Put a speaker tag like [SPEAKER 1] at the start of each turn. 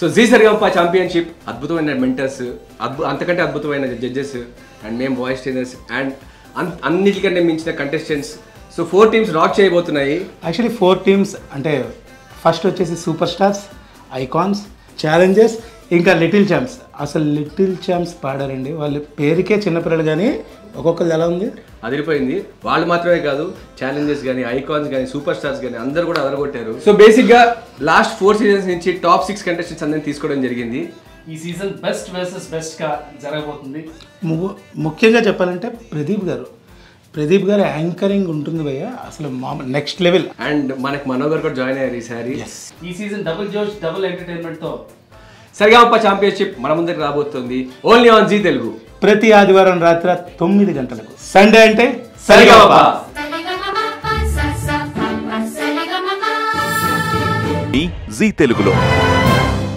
[SPEAKER 1] So G Sa Re Ga Ma Pa championship అద్భుతమైన mentors అద్భు అంతకంటే అద్భుతమైన జడ్జెస్ అండ్ మేము వాయిస్ ట్రైనర్స్ అండ్ అన్- అన్నిటికంటే మించిన contestants so four teams rock చేయబోతున్నాయి.
[SPEAKER 2] Actually four teams అంటే ఫస్ట్ వచ్చేసి సూపర్ స్టార్స్ ఐకాన్స్ ఛాలెంజెస్ ఇంకా లిటిల్ ఛాంప్స్ అసలు లిటిల్ ఛాంప్స్ పాడారండి. వాళ్ళ పేరుకే చిన్నపిల్లలు కానీ ఒక్కొక్కరు ఎలా ఉంది?
[SPEAKER 1] అదిరిపోయింది. వాళ్ళు మాత్రమే కాదు ఛాలెంజెస్ కానీ ఐకాన్స్ కానీ సూపర్ స్టార్స్ కానీ అందరూ కూడా అదరగొట్టారు. సో బేసిక్గా లాస్ట్ ఫోర్ సీజన్స్ నుంచి టాప్ సిక్స్ కంటెస్టెంట్స్ అందరిని తీసుకోవడం జరిగింది.
[SPEAKER 3] ఈ సీజన్ బెస్ట్ వర్సెస్ బెస్ట్గా జరగబోతుంది.
[SPEAKER 2] ము- ముఖ్యంగా చెప్పాలంటే ప్రదీప్ గారు. ప్రదీప్ గారు యాంకరింగ్ ఉంటుంది భయ్య. అసలు మామూలు నెక్స్ట్ లెవెల్
[SPEAKER 1] అండ్ మనకి మనో గారు కూడా జాయిన్ అయ్యారు ఈసారి.
[SPEAKER 3] ఈ సీజన్ డబుల్ జోష్ డబుల్ ఎంటర్టైన్మెంట్ తో
[SPEAKER 1] సరిగమప ఛాంపియన్షిప్ మన ముందరికి రాబోతుంది. ఓన్లీ ఆన్ జీ తెలుగు
[SPEAKER 2] ప్రతి ఆదివారం రాత్రి తొమ్మిది గంటలకు. సండే అంటే
[SPEAKER 1] సరిగమప
[SPEAKER 4] ఈ జీ తెలుగులో